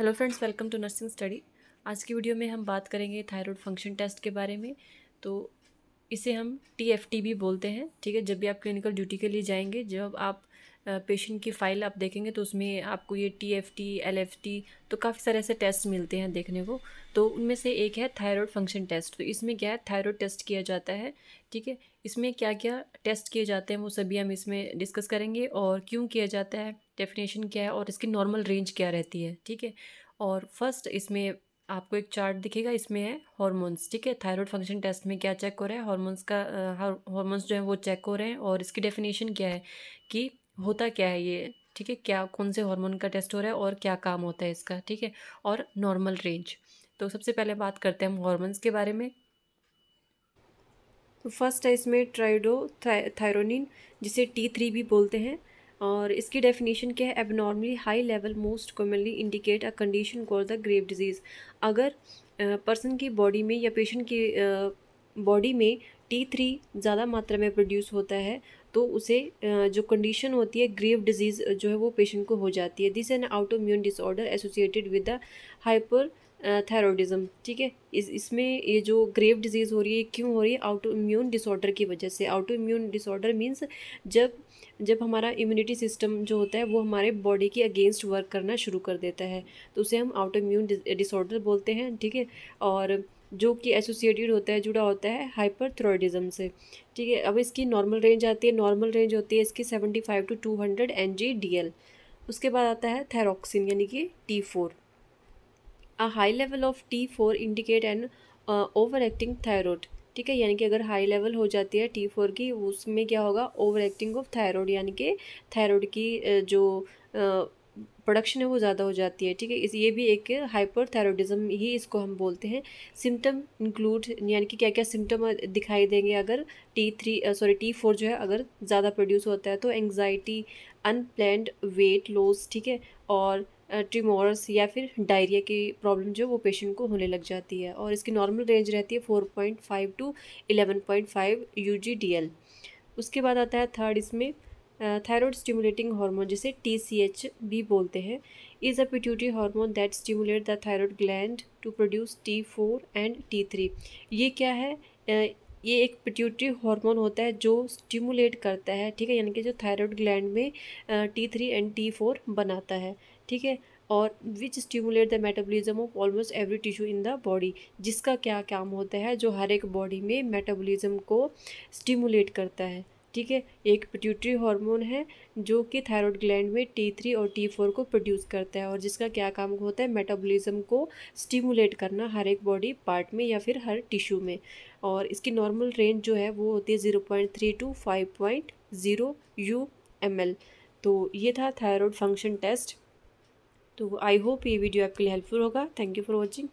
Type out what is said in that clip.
Hello friends, welcome to nursing study. आज की video में हम बात करेंगे थायराइड फ़ंक्शन टेस्ट के बारे में। तो इसे हम टी भी बोलते हैं, ठीक है? जब भी आप क्लिनिकल ड्यूटी के लिए जाएँगे, जब आप पेशेंट की फ़ाइल आप देखेंगे तो उसमें आपको ये T F T L F T तो काफ़ी सारे ऐसे टेस्ट मिलते हैं देखने को। तो उनमें से एक है थायराइड फ़ंक्शन टेस्ट तो इसमें क्या है? थायराइड टेस्ट किया जाता है, ठीक है? इसमें क्या क्या टेस्ट किए जाते हैं वो सभी हम इसमें डिस्कस करेंगे और क्यों किया जाता है डेफिनेशन क्या है और इसकी नॉर्मल रेंज क्या रहती है, ठीक है? और फ़र्स्ट इसमें आपको एक चार्ट दिखेगा, इसमें है हॉर्मोन्स ठीक है? थायराइड फ़ंक्शन टेस्ट में क्या चेक हो रहा है? हॉर्मोन्स का हॉर्मोन्स जो है वो चेक हो रहे हैं और इसकी डेफिनेशन क्या है कि होता क्या है ये? ठीक है, क्या, कौन से हार्मोन का टेस्ट हो रहा है और क्या काम होता है इसका? ठीक है, और नॉर्मल रेंज तो सबसे पहले बात करते हैं हम हॉर्मोन्स के बारे में. तो फ़र्स्ट है इसमें ट्राइडो थायरोनिन जिसे टी थ्री भी बोलते हैं. और इसकी डेफिनेशन क्या है? Abnormally high level most commonly indicate a condition call the grave disease अगर पर्सन की बॉडी में या पेशेंट की बॉडी में टी थ्री ज़्यादा मात्रा में प्रोड्यूस होता है तो उसे जो कंडीशन होती है ग्रेव डिज़ीज़ जो है वो पेशेंट को हो जाती है। This an autoimmune disorder associated with the hyperthyroidism ठीक है? इस, इसमें ये जो ग्रेव डिज़ीज़ हो रही है क्यों हो रही है? आउटो इम्यून डिसऑर्डर की वजह से। आउटो इम्यून डिसऑर्डर मीन्स जब जब हमारा इम्यूनिटी सिस्टम जो होता है, वो हमारे बॉडी के अगेंस्ट वर्क करना शुरू कर देता है। तो उसे हम आउटो इम्यून डिसऑर्डर बोलते हैं, ठीक है? और जो कि एसोसिएटेड होता है, जुड़ा होता है हाइपर से। ठीक है, अब इसकी नॉर्मल रेंज आती है नॉर्मल रेंज होती है इसकी seventy five to two hundred N G D L उसके बाद आता है थैरोक्सिन यानी कि T four a high level of T four indicate an over acting thyroid ठीक है, यानी कि अगर हाई लेवल हो जाती है टी फोर की, उसमें क्या होगा? ओवर एक्टिंग ऑफ़ थायरॉयड यानी कि थायरॉयड की जो प्रोडक्शन है वो ज़्यादा हो जाती है, ठीक है? इस, ये भी एक हाइपर थायरॉयडिज्म ही इसको हम बोलते हैं। सिम्टम इंक्लूड यानी कि क्या क्या सिम्टम दिखाई देंगे अगर T three sorry T four जो है अगर ज़्यादा प्रोड्यूस होता है तो एंगजाइटी अनप्लैंड वेट लॉस ठीक है? और ट्रीमोरस या फिर डायरिया की प्रॉब्लम जो वो पेशेंट को होने लग जाती है। और इसकी नॉर्मल रेंज रहती है four point five to eleven point five U G D L उसके बाद आता है थर्ड इसमें थायरॉयड स्टिमुलेटिंग हार्मोन जिसे टी सी एच भी बोलते हैं is a pituitary hormone that stimulate the thyroid gland to produce T four and T three ये क्या है? ये एक पिट्यूटरी हार्मोन होता है जो स्टिमुलेट करता है, ठीक है? यानी कि जो थायरॉयड ग्लैंड में T three and T four बनाता है, ठीक है? और which stimulate the metabolism of almost every tissue in the body जिसका क्या काम होता है? जो हर एक बॉडी में मेटाबॉलिज्म को स्टिमुलेट करता है। ठीक है, एक पिट्यूटरी हार्मोन है जो कि थायराइड ग्लैंड में टी थ्री और टी फोर को प्रोड्यूस करता है और जिसका क्या काम होता है मेटाबॉलिज्म को स्टिमुलेट करना हर एक बॉडी पार्ट में या फिर हर टिश्यू में। और इसकी नॉर्मल रेंज जो है वो होती है zero point three to five point zero U M L तो ये था थायराइड फ़ंक्शन टेस्ट तो आई होप ये वीडियो आपके लिए हेल्पफुल होगा। Thank you for watching